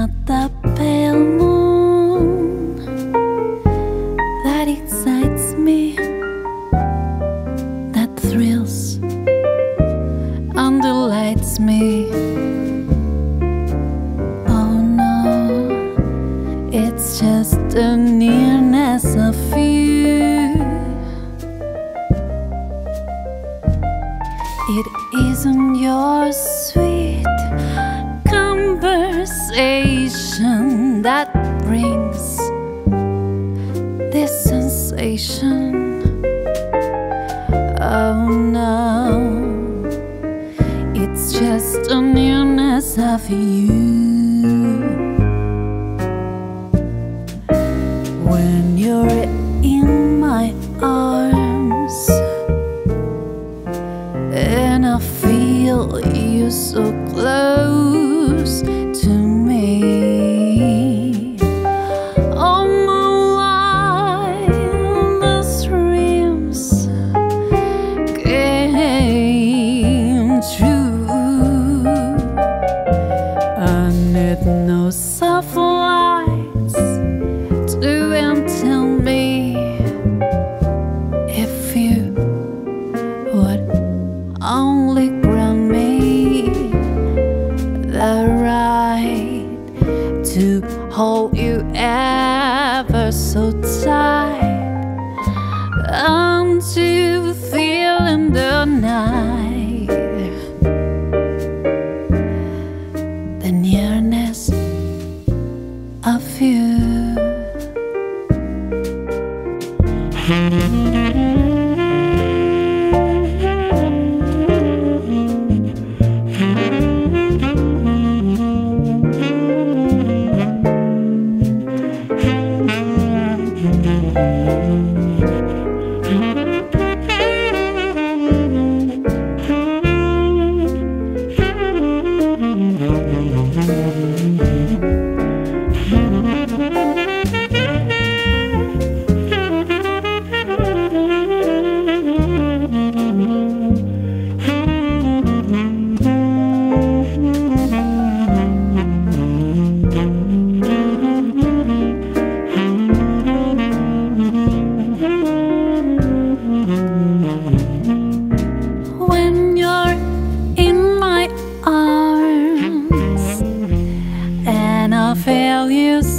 Not the pale moon that excites me, that thrills and delights me. Oh no, it's just the nearness of you. It isn't your sweet conversation that brings this sensation. Oh no, it's just the nearness of you. When you're in my arms, and I feel you so close to hold you ever so tight until feeling the night. The nearness of you. tell you